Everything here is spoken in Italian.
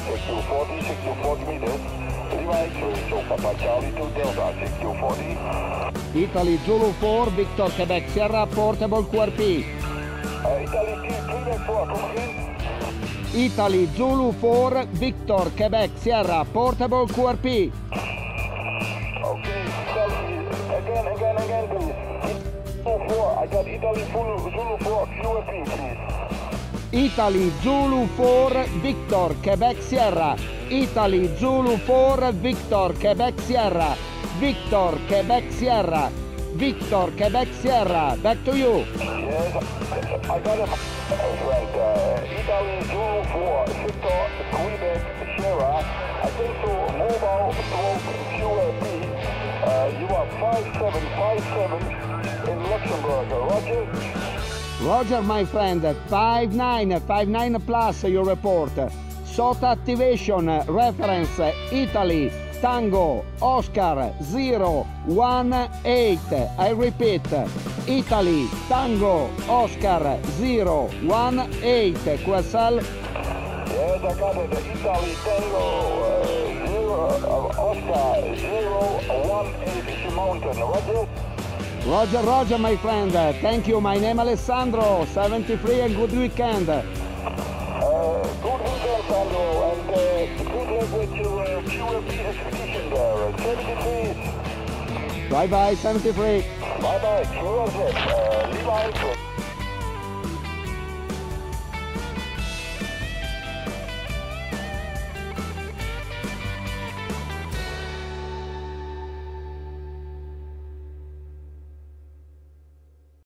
6240, 6240 meters. Lima X-ray, so Papa Charlie to Delta, 6240. Italy Zulu 4, Victor Quebec Sierra, Portable QRP. Uh, Italy 3 4, come again? Italy Zulu 4, Victor Quebec Sierra, Portable QRP. Okay, again, again, again, please. Zulu 4, I got Italy Zulu, Zulu 4, QFP, please. Italy Zulu 4, Victor Quebec Sierra. Italy Zulu 4, Victor Quebec Sierra. Victor Quebec Sierra. Victor Quebec Sierra. Back to you. Yes, I got it. Right, uh, Italy Zulu 4, Victor, Quebec, Sierra. So, mobile stroke QFP. Uh, you are 5757 in Luxembourg, Roger? Roger, my friend, 59, 59 plus your report. SOTA activation, reference Italy, Tango, Oscar 018. I repeat, Italy, Tango, Oscar 018. QSL, Yes, I got it. Italy Tango uh, zero, uh, Oscar zero one eight Mountain. Roger. Roger, Roger, my friend. Thank you. My name Alessandro, 73 and good weekend. Uh, good weekend, Sandro, and uh, good luck with your uh, QFP expedition there. 73. Bye bye, 73. Bye bye. Roger. Uh, Alpha.